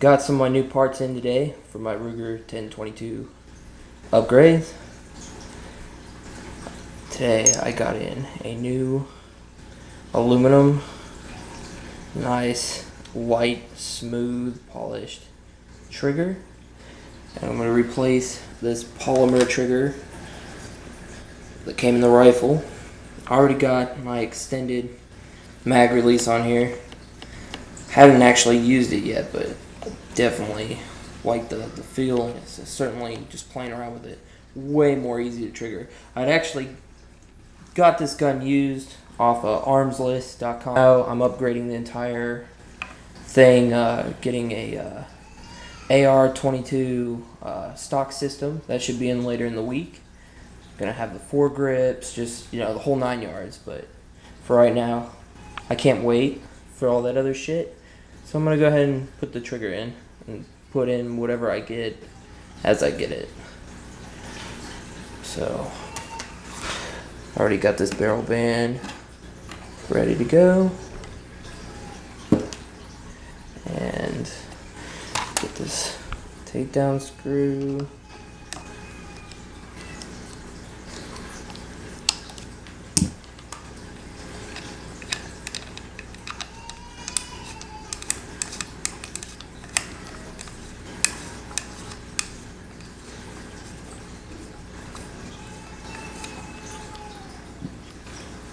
got some of my new parts in today for my Ruger 10/22 upgrades. Today I got in a new aluminum, nice, white, smooth, polished trigger. And I'm going to replace this polymer trigger that came in the rifle. I already got my extended mag release on here. Haven't actually used it yet, but definitely like the, the feel and it's certainly just playing around with it way more easy to trigger. I'd actually got this gun used off of armslist.com. Now I'm upgrading the entire thing, uh, getting a uh, AR-22 uh, stock system. That should be in later in the week. Gonna have the foregrips, just, you know, the whole nine yards. But for right now, I can't wait for all that other shit. So I'm gonna go ahead and put the trigger in and put in whatever I get as I get it. So, I already got this barrel band ready to go. And get this takedown screw.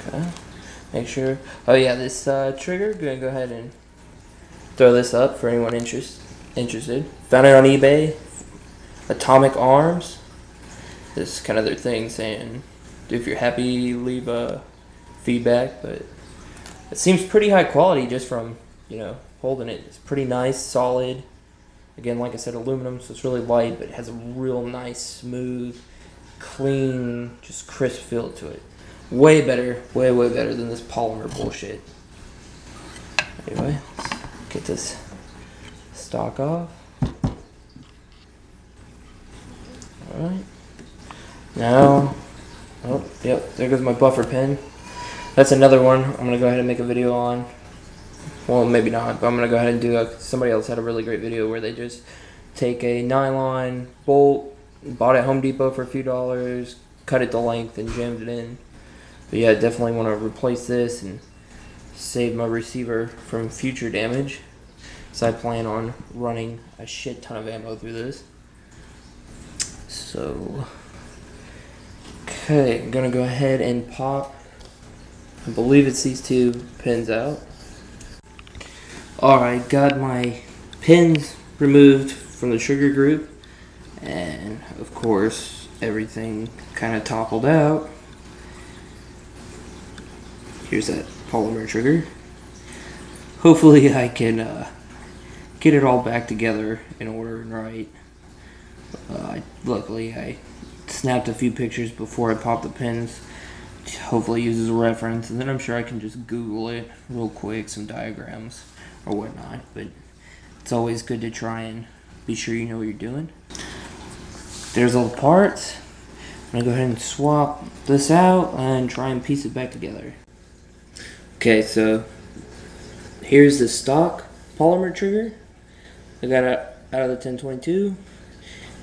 Okay. Make sure. Oh yeah, this uh, trigger. Gonna go ahead and throw this up for anyone interest, interested. Found it on eBay. Atomic Arms. This is kind of their thing saying, if you're happy, leave a feedback. But it seems pretty high quality just from you know holding it. It's pretty nice, solid. Again, like I said, aluminum, so it's really light, but it has a real nice, smooth, clean, just crisp feel to it. Way better, way, way better than this polymer bullshit. Anyway, let's get this stock off. Alright. Now, oh, yep, there goes my buffer pin. That's another one I'm going to go ahead and make a video on. Well, maybe not, but I'm going to go ahead and do a, somebody else had a really great video where they just take a nylon bolt, bought it at Home Depot for a few dollars, cut it to length, and jammed it in. But yeah, I definitely want to replace this and save my receiver from future damage. So I plan on running a shit ton of ammo through this. So, okay, I'm gonna go ahead and pop. I believe it's these two pins out. Alright, got my pins removed from the trigger group. And of course, everything kind of toppled out. Here's that polymer trigger. Hopefully I can uh, get it all back together in order and right. Uh, luckily I snapped a few pictures before I popped the pins. Hopefully use as a reference and then I'm sure I can just Google it real quick, some diagrams or whatnot. But it's always good to try and be sure you know what you're doing. There's all the parts. I'm gonna go ahead and swap this out and try and piece it back together. Okay, so here's the stock polymer trigger. I got it out of the 10/22. You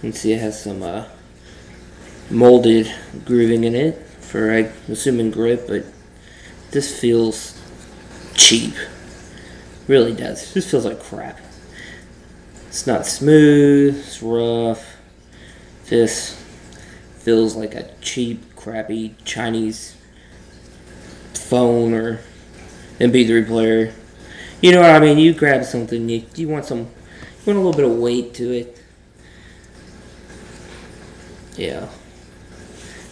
can see it has some uh, molded grooving in it for, I'm assuming, grip, but this feels cheap. Really does. This feels like crap. It's not smooth, it's rough. This feels like a cheap, crappy Chinese phone or MP3 player. You know what I mean? You grab something, you, you want some, you want a little bit of weight to it. Yeah.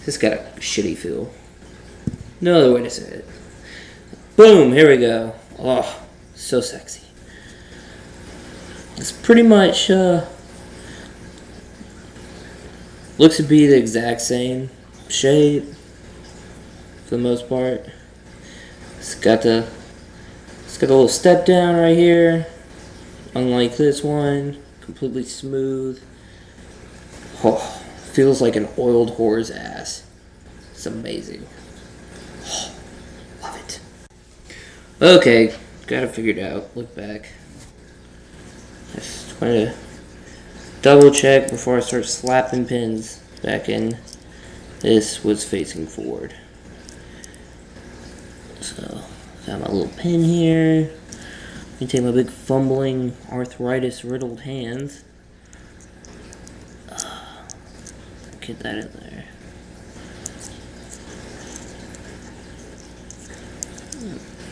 This got a shitty feel. No other way to say it. Boom, here we go. Oh, so sexy. It's pretty much, uh, looks to be the exact same shape for the most part. It's got the it's got a little step down right here. Unlike this one, completely smooth. Oh, feels like an oiled whore's ass. It's amazing. Oh, love it. Okay, got it figured out. Look back. Just to double check before I start slapping pins back in. This was facing forward. So, got my little pin here. Let me take my big fumbling, arthritis riddled hands. Uh, get that in there.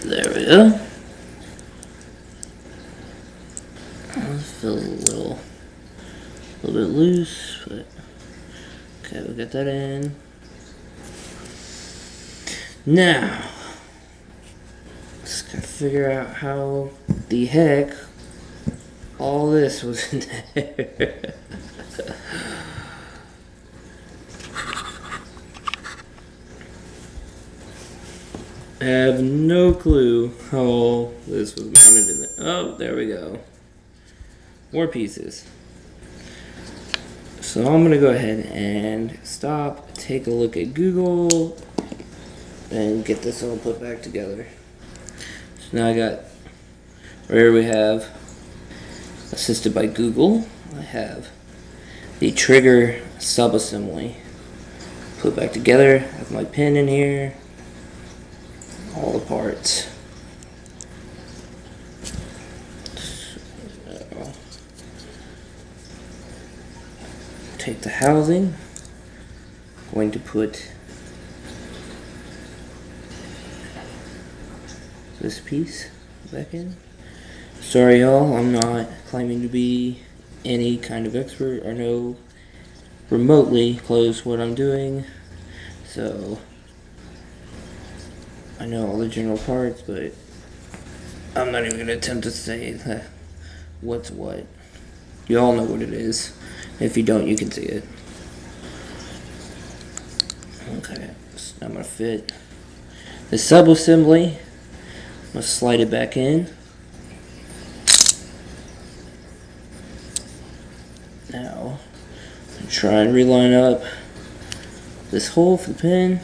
There we go. This feels a little, a little bit loose, but okay, we'll get that in. Now, figure out how the heck all this was in there. I have no clue how all this was mounted in there. Oh, there we go. More pieces. So I'm going to go ahead and stop, take a look at Google, and get this all put back together. Now I got, right here we have, assisted by Google, I have the trigger subassembly. Put back together, have my pin in here, all the parts. Take the housing, going to put this piece back in. Sorry y'all, I'm not claiming to be any kind of expert or know remotely close what I'm doing. So I know all the general parts, but I'm not even gonna attempt to say that what's what. You all know what it is. If you don't, you can see it. Okay, so I'm gonna fit the sub-assembly. I'm gonna slide it back in. Now, try and reline up this hole for the pin.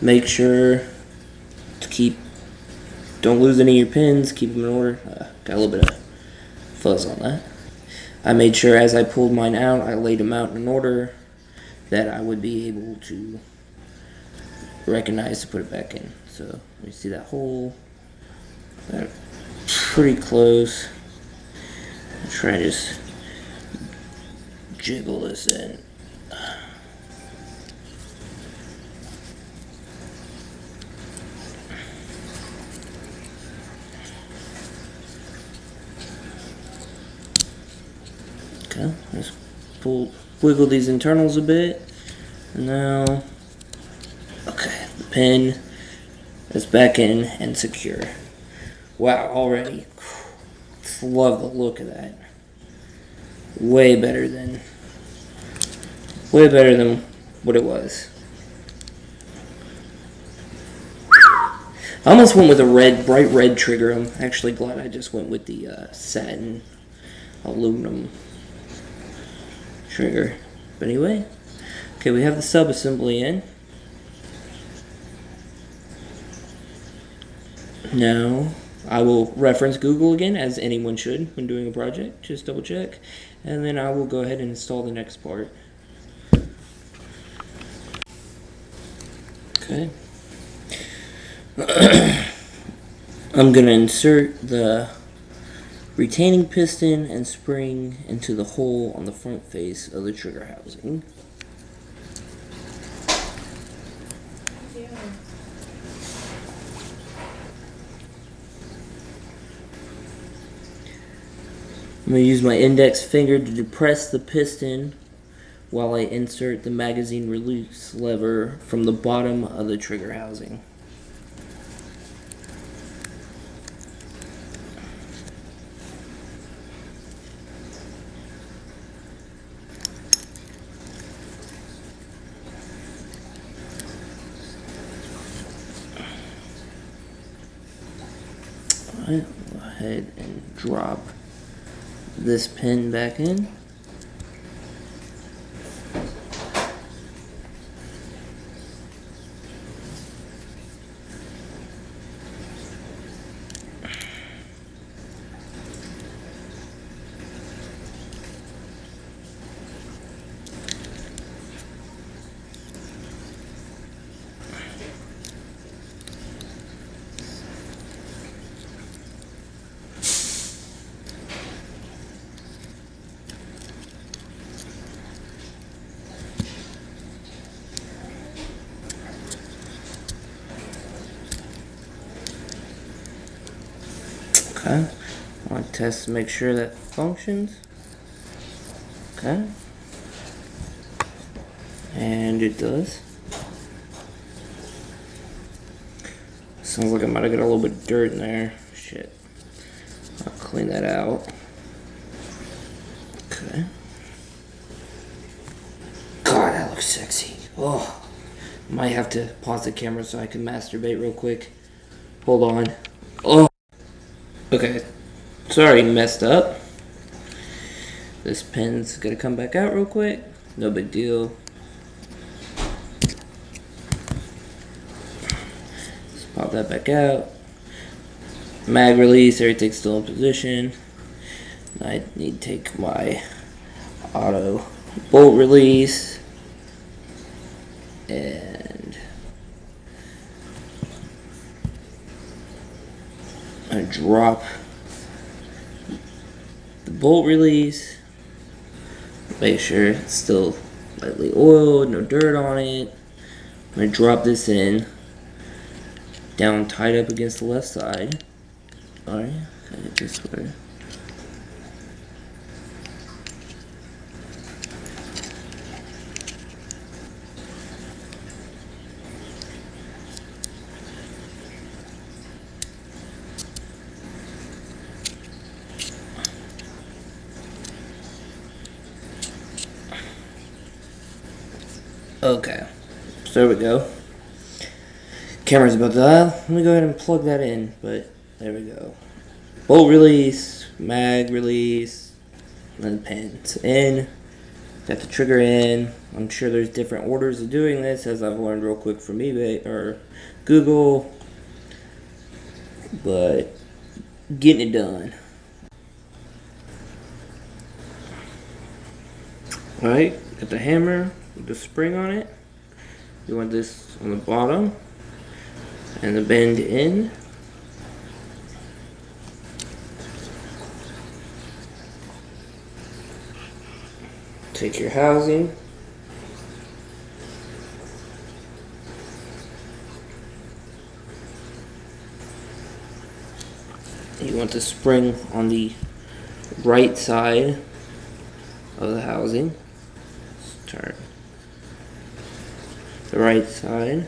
Make sure to keep, don't lose any of your pins, keep them in order. Uh, got a little bit of fuzz on that. I made sure as I pulled mine out, I laid them out in order that I would be able to recognize to put it back in. So you see that hole, that pretty close. I'll try to just jiggle this in. Okay, let's pull, wiggle these internals a bit. Now, okay, the pin is back in and secure. Wow, already. Love the look of that. Way better than, way better than what it was. I almost went with a red, bright red trigger. I'm actually glad I just went with the uh, satin aluminum trigger. But anyway, okay, we have the sub-assembly in. Now, I will reference Google again, as anyone should when doing a project. Just double check. And then I will go ahead and install the next part. Okay. I'm going to insert the retaining piston and spring into the hole on the front face of the trigger housing. I'm going to use my index finger to depress the piston while I insert the magazine release lever from the bottom of the trigger housing. Alright, go ahead and drop this pin back in. Okay. I want to test to make sure that functions. Okay. And it does. Sounds like I might have got a little bit of dirt in there. Shit. I'll clean that out. Okay. God, that looks sexy. Oh. Might have to pause the camera so I can masturbate real quick. Hold on. Oh. Okay. Sorry, messed up. This pen's gonna come back out real quick. No big deal. Just pop that back out. Mag release, everything's still in position. I need to take my auto bolt release and I drop the bolt release make sure it's still lightly oiled no dirt on it. I'm gonna drop this in down tight up against the left side. Alright this way Okay, so there we go. Camera's about to die. Let me go ahead and plug that in, but there we go. Bolt release, mag release, and pins in. Got the trigger in. I'm sure there's different orders of doing this, as I've learned real quick from eBay or Google. But getting it done. Alright, got the hammer the spring on it. You want this on the bottom and the bend in. Take your housing. You want the spring on the right side of the housing. Turn the right side.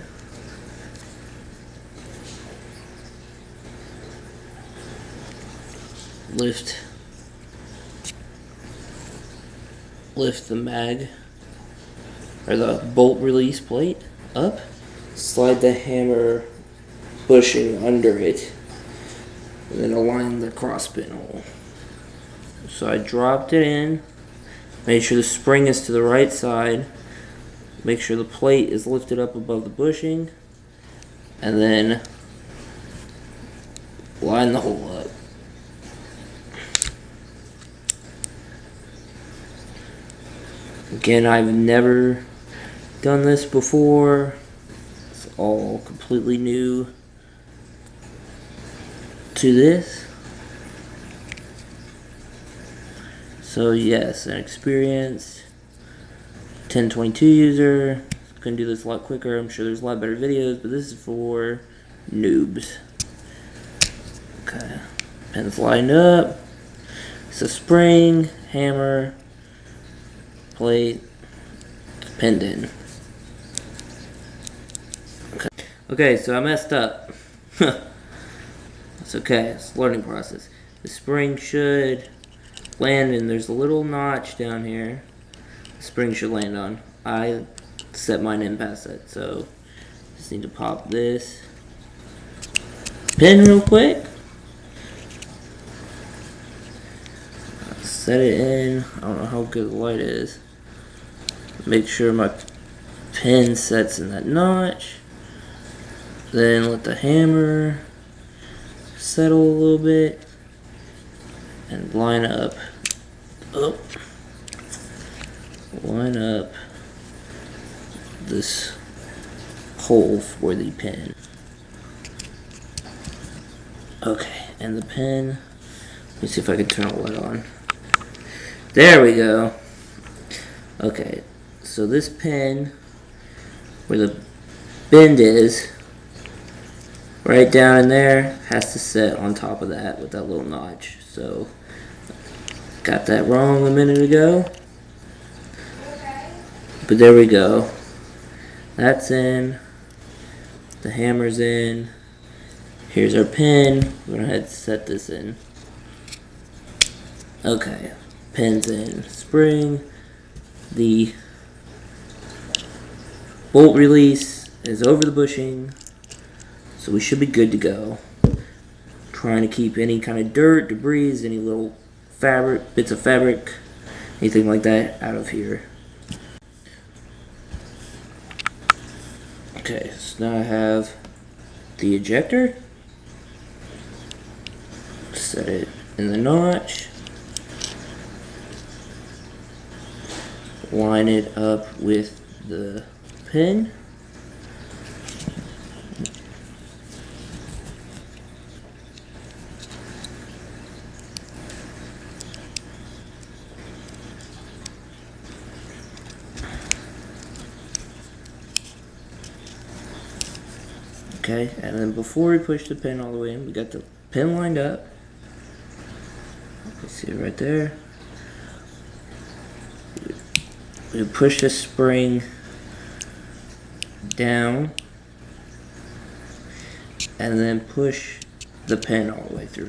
Lift lift the mag or the bolt release plate up. Slide the hammer bushing under it and then align the cross pin hole. So I dropped it in, made sure the spring is to the right side, make sure the plate is lifted up above the bushing, and then line the hole up. Again, I've never done this before. It's all completely new to this. So yes, an experienced 10/22 user. Couldn't do this a lot quicker. I'm sure there's a lot better videos, but this is for noobs. Okay. Pins lined up. It's a spring, hammer, plate, pinned in. Okay. Okay, so I messed up. It's okay, it's a learning process. The spring should land and there's a little notch down here. Spring should land on. I set mine in past that, so just need to pop this pin real quick. Set it in. I don't know how good the light is. Make sure my pin sets in that notch. Then let the hammer settle a little bit and line up up line up this hole for the pin okay and the pin let me see if I can turn the light on there we go okay so this pin where the bend is right down in there has to sit on top of that with that little notch. So got that wrong a minute ago. But there we go. That's in. The hammer's in. Here's our pin. We're gonna head set this in. Okay, pin's in. Spring. The bolt release is over the bushing. So we should be good to go. Trying to keep any kind of dirt, debris, any little fabric, bits of fabric, anything like that out of here. Okay, so now I have the ejector. Set it in the notch. Line it up with the pin. Okay, and then before we push the pin all the way in, we got the pin lined up. You see it right there. We push the spring down and then push the pin all the way through.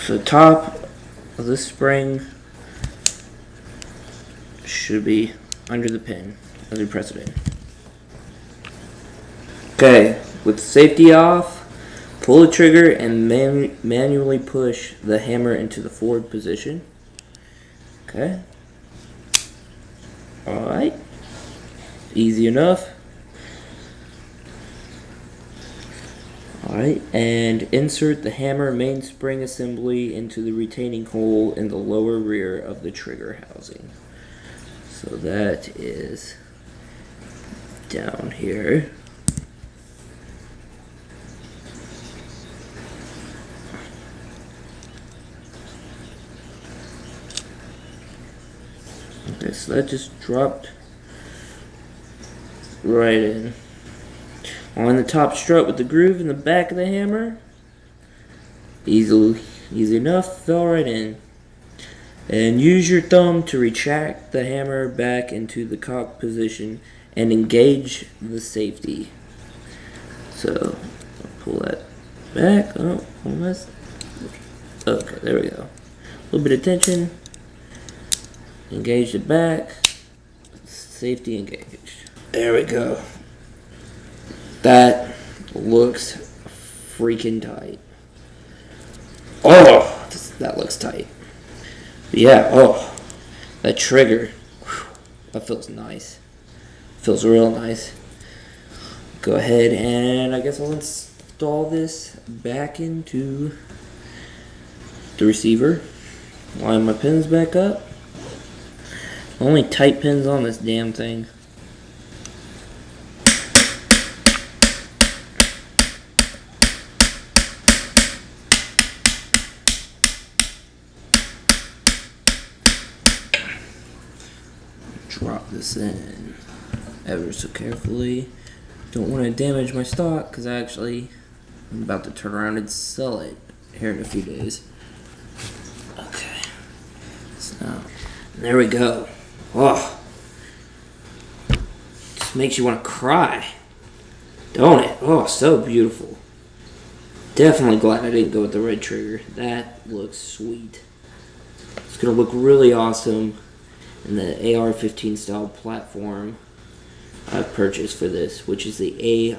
So the top of the spring should be under the pin press it in. Okay, with safety off, pull the trigger and man manually push the hammer into the forward position. Okay. Alright. Easy enough. Alright, and insert the hammer mainspring assembly into the retaining hole in the lower rear of the trigger housing. So that is down here. Okay, so that just dropped right in. On the top strut with the groove in the back of the hammer. Easily, easy enough, fell right in. And use your thumb to retract the hammer back into the cock position and engage the safety. So, pull that back. Oh, almost. Okay, there we go. A little bit of tension. Engage the back. Safety engaged. There we go. That looks freaking tight. Oh, that looks tight. Yeah, oh, that trigger. Whew, that feels nice. Feels real nice. Go ahead and I guess I'll install this back into the receiver. Line my pins back up. Only tight pins on this damn thing. Drop this in ever so carefully. Don't want to damage my stock because I actually am about to turn around and sell it here in a few days. Okay. So, there we go. Oh. Just makes you want to cry. Don't it? Oh, so beautiful. Definitely glad I didn't go with the red trigger. That looks sweet. It's going to look really awesome in the AR-15 style platform Uh, I purchased for this, which is the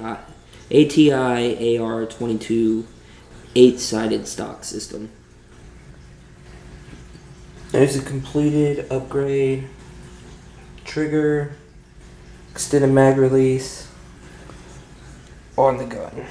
ATI AR-22 eight-sided stock system. There's a completed upgrade trigger, extended mag release on the gun.